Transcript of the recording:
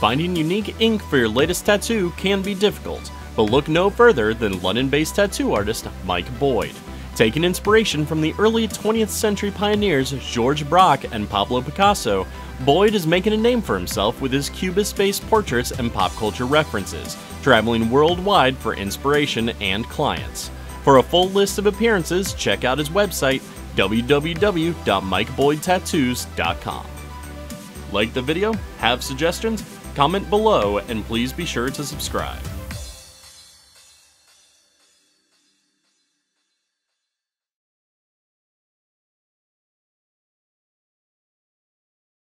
Finding unique ink for your latest tattoo can be difficult, but look no further than London based tattoo artist Mike Boyd. Taking inspiration from the early 20th century pioneers George Braque and Pablo Picasso, Boyd is making a name for himself with his cubist based portraits and pop culture references, traveling worldwide for inspiration and clients. For a full list of appearances, check out his website www.mikeboydtattoos.com. Like the video? Have suggestions? Comment below and please be sure to subscribe.